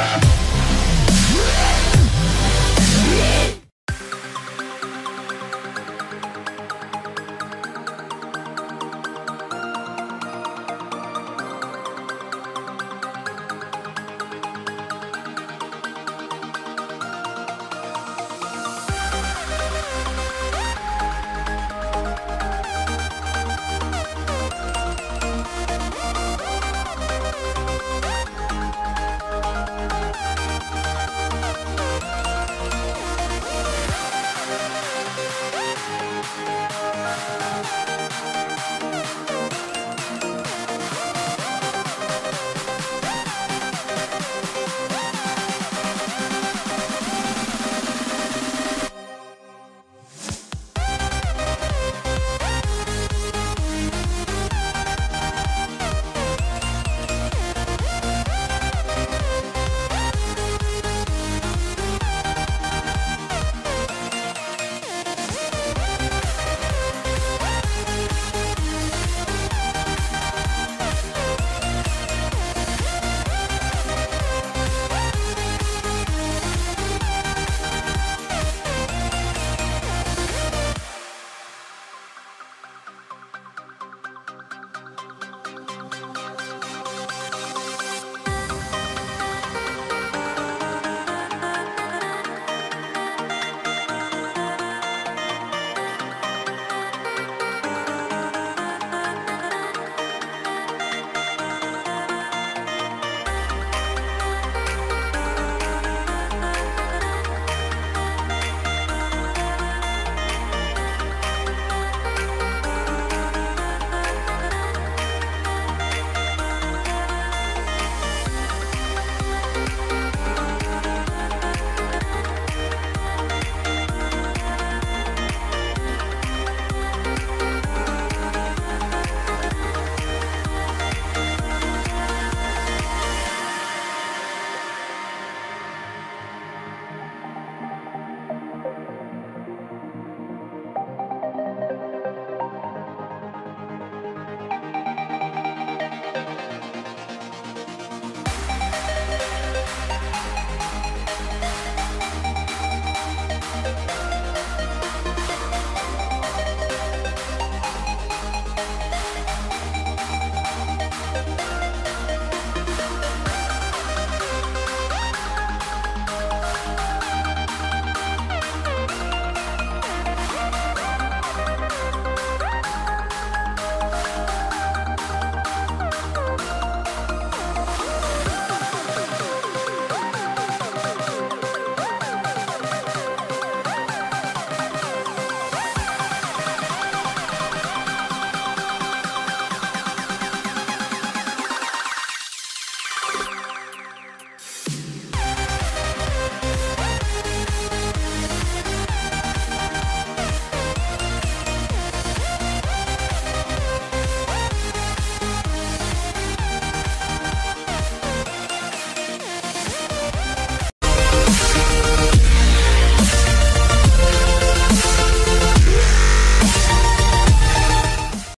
Bye.